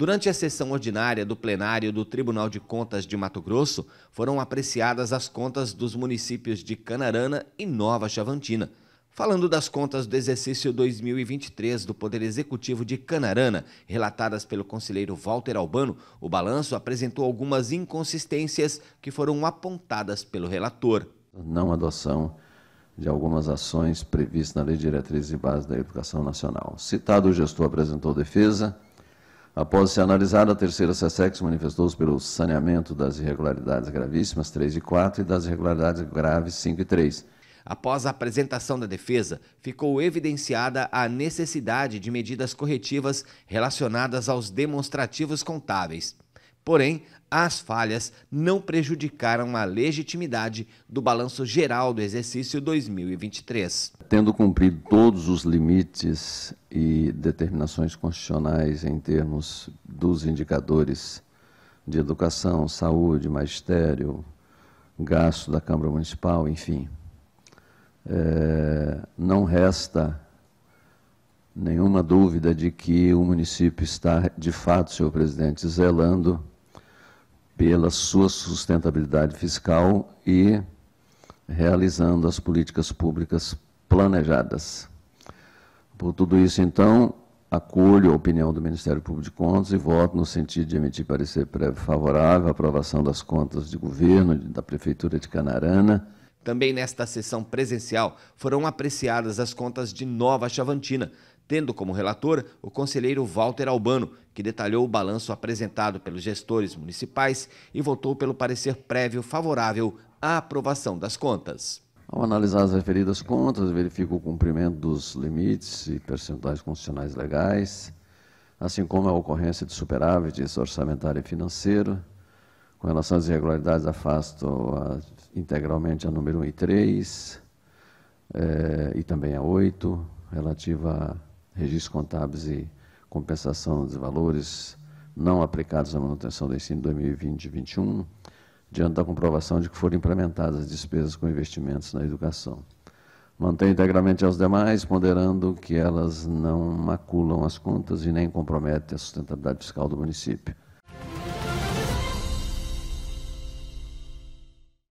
Durante a sessão ordinária do plenário do Tribunal de Contas de Mato Grosso, foram apreciadas as contas dos municípios de Canarana e Nova Chavantina. Falando das contas do exercício 2023 do Poder Executivo de Canarana, relatadas pelo conselheiro Walter Albano, o balanço apresentou algumas inconsistências que foram apontadas pelo relator. Não adoção de algumas ações previstas na Lei de Diretrizes e Bases da Educação Nacional. Citado, o gestor apresentou defesa. Após ser analisada, a terceira SESEX manifestou-se pelo saneamento das irregularidades gravíssimas 3 e 4 e das irregularidades graves 5 e 3 Após a apresentação da defesa, ficou evidenciada a necessidade de medidas corretivas relacionadas aos demonstrativos contábeis. Porém, as falhas não prejudicaram a legitimidade do balanço geral do exercício 2023. Tendo cumprido todos os limites e determinações constitucionais em termos dos indicadores de educação, saúde, magistério, gasto da Câmara Municipal, enfim, é, não resta nenhuma dúvida de que o município está, de fato, senhor presidente, zelando pela sua sustentabilidade fiscal e realizando as políticas públicas planejadas. Por tudo isso, então, acolho a opinião do Ministério Público de Contas e voto no sentido de emitir parecer prévio favorável à aprovação das contas de governo da Prefeitura de Canarana também nesta sessão presencial foram apreciadas as contas de Nova Chavantina, tendo como relator o conselheiro Walter Albano, que detalhou o balanço apresentado pelos gestores municipais e votou pelo parecer prévio favorável à aprovação das contas. Ao analisar as referidas contas, verifico o cumprimento dos limites e percentuais constitucionais legais, assim como a ocorrência de superávit orçamentário e financeiro, com relação às irregularidades, afasto a, integralmente a número 1 e 3, é, e também a 8, relativa registros contábeis e compensação dos valores não aplicados à manutenção do ensino 2020 e 2021, diante da comprovação de que foram implementadas despesas com investimentos na educação. Mantém integralmente aos demais, ponderando que elas não maculam as contas e nem comprometem a sustentabilidade fiscal do município.